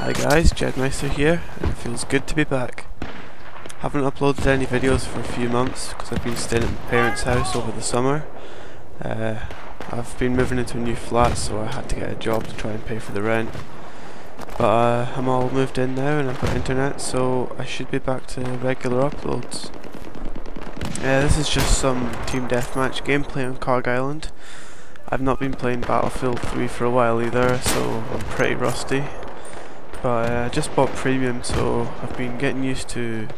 Hi guys, Jedmiester here, and it feels good to be back. Haven't uploaded any videos for a few months because I've been staying at my parents' house over the summer. Uh, I've been moving into a new flat so I had to get a job to try and pay for the rent. But uh, I'm all moved in now and I've got internet so I should be back to regular uploads. Uh, this is just some team deathmatch gameplay on Kharg Island. I've not been playing Battlefield 3 for a while either, so I'm pretty rusty. But uh, I just bought Premium, so I've been getting used to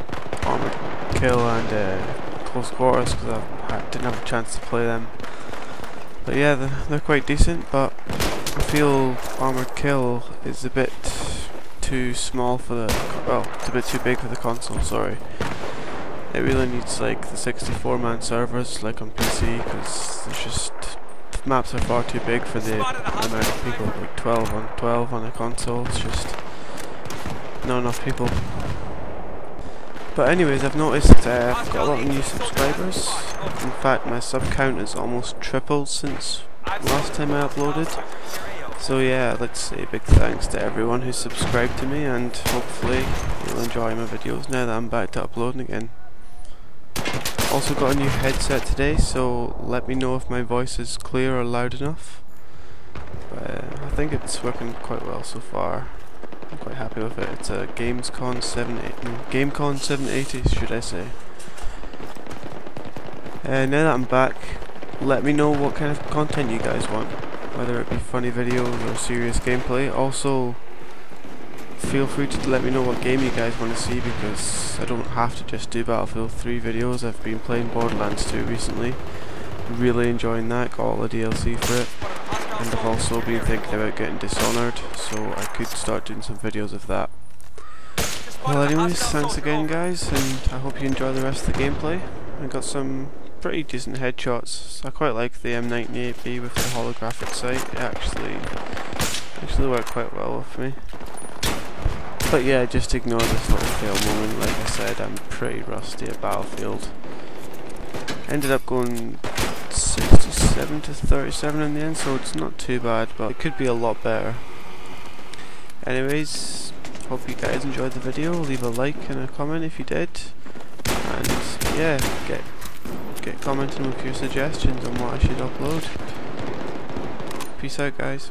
Armored Kill and uh, Close Quarters because I didn't have a chance to play them. But yeah, they're, they're quite decent, but I feel Armored Kill is a bit too small for the... well, it's a bit too big for the console, sorry. It really needs like the 64 man servers like on PC because there's just maps are far too big for the amount of people, like 12 on 12 on a console, it's just not enough people. But anyways, I've noticed uh, I've got a lot of new subscribers. In fact, my sub count has almost tripled since last time I uploaded. So yeah, to say a big thanks to everyone who subscribed to me and hopefully you'll enjoy my videos now that I'm back to uploading again. Also got a new headset today, so let me know if my voice is clear or loud enough. But uh, I think it's working quite well so far. I'm quite happy with it. It's a Gamescom 780, Gamecom 780 should I say. Uh, now that I'm back, let me know what kind of content you guys want. Whether it be funny videos or serious gameplay. Also, feel free to let me know what game you guys want to see because I don't have to just do Battlefield 3 videos. I've been playing Borderlands 2 recently, really enjoying that, got all the DLC for it, and I've also been thinking about getting Dishonored, so I could start doing some videos of that. Well anyways, thanks again guys, and I hope you enjoy the rest of the gameplay. I got some pretty decent headshots, so I quite like the M98B with the holographic sight, it actually, actually worked quite well with me. But yeah, just ignore this little fail moment. Like I said, I'm pretty rusty at Battlefield. Ended up going 67 to 37 in the end, so it's not too bad, but it could be a lot better. Anyways, hope you guys enjoyed the video. Leave a like and a comment if you did. And yeah, get get commenting with your suggestions on what I should upload. Peace out guys.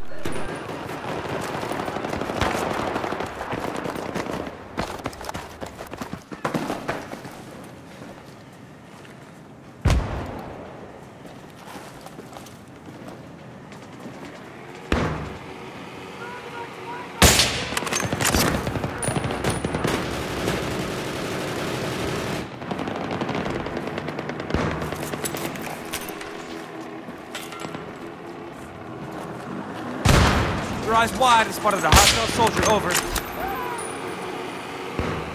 Your eyes wide and spotted a hostile soldier. Over.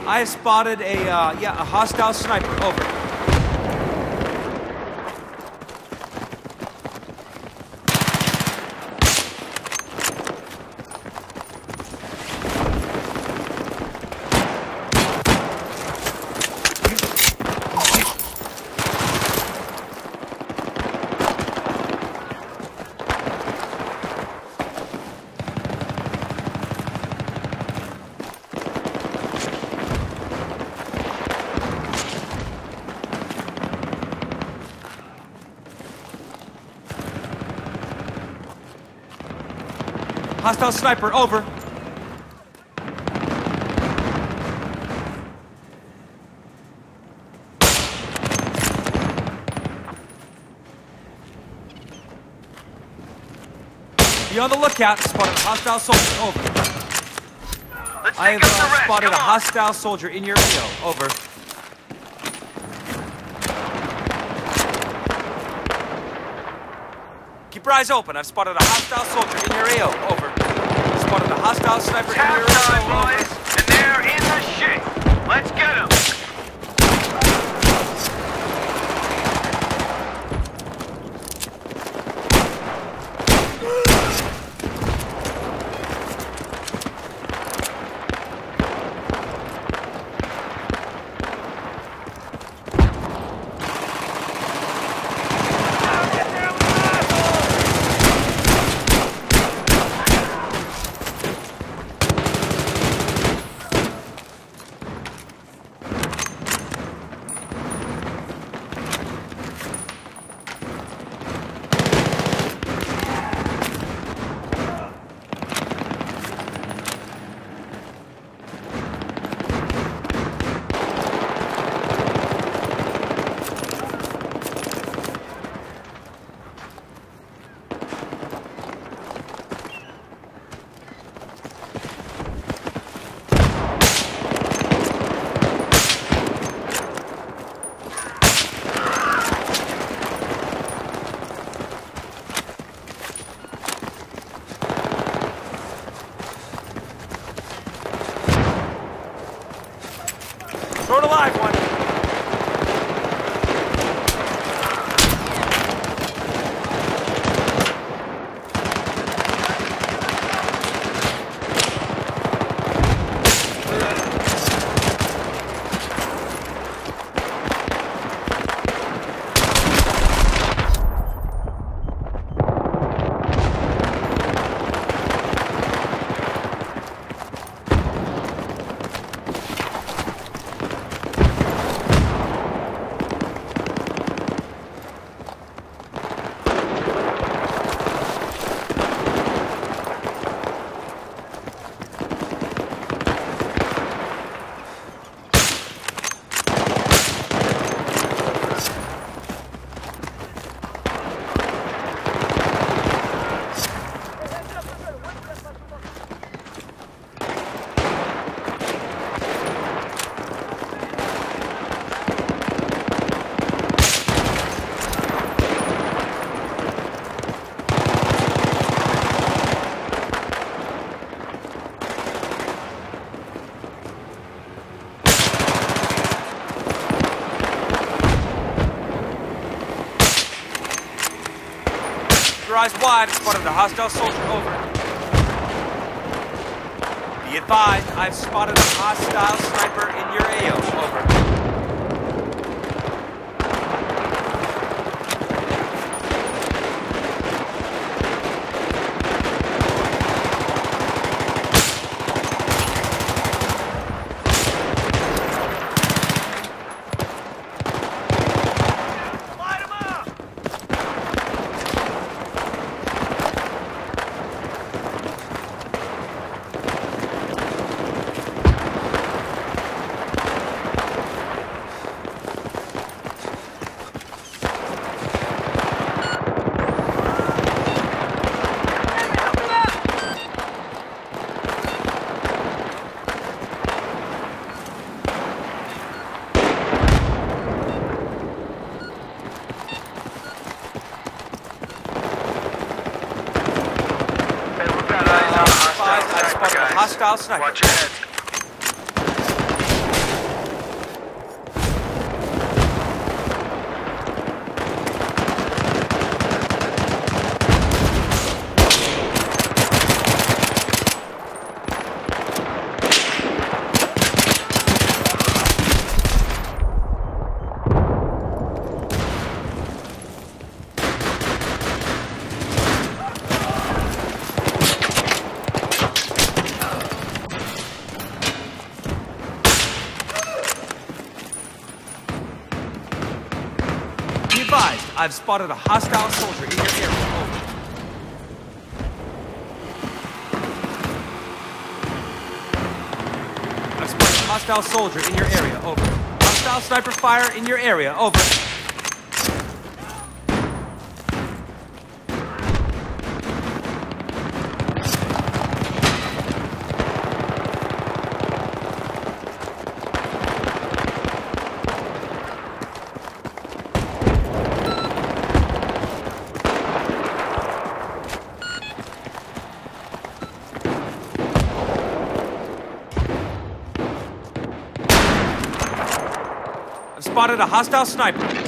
I spotted a uh, yeah a hostile sniper. Over. Hostile sniper, over. Be on the lookout. Spotted a hostile soldier. Over. Let's I have uh, spotted a hostile soldier in your AO. Over. Keep your eyes open. I've spotted a hostile soldier in your AO. Over. Spotted a hostile sniper in your Halftime, AO. Boys, As spotted a hostile soldier. Over. Be advised, I've spotted a hostile sniper in your AO. Over. Hostile sniper. Watch your head. Be advised, I've spotted a hostile soldier in your area. Over. I've spotted a hostile soldier in your area. Over. Hostile sniper fire in your area. Over. Spotted a hostile sniper.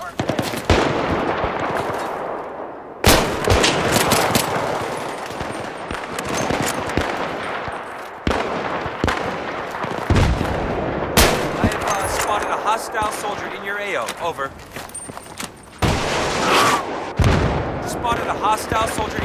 i have uh, spotted a hostile soldier in your AO. Over. Spotted a hostile soldier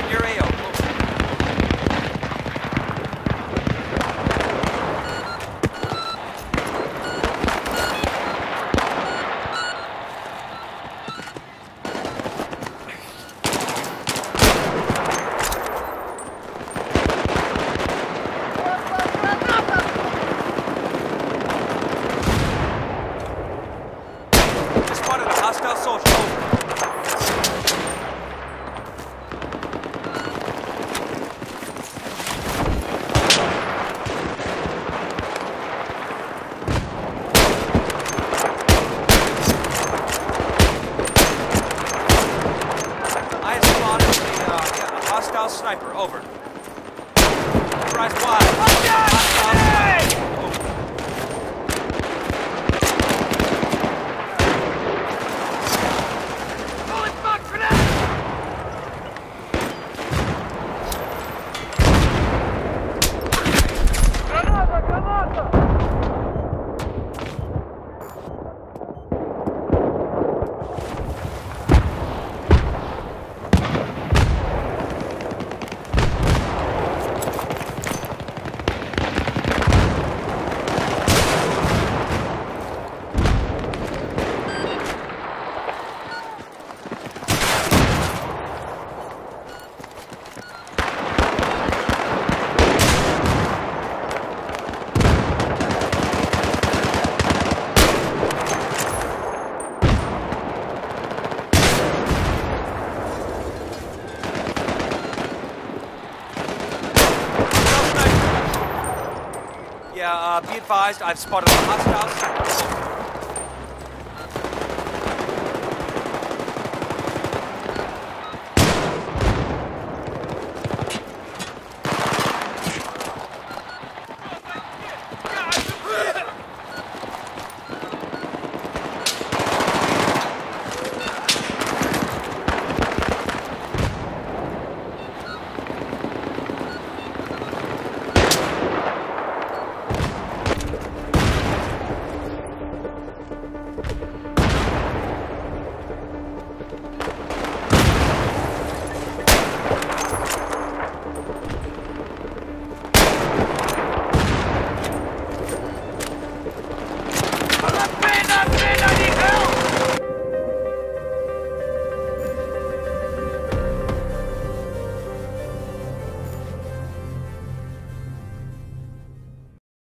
advised, I've spotted a hostile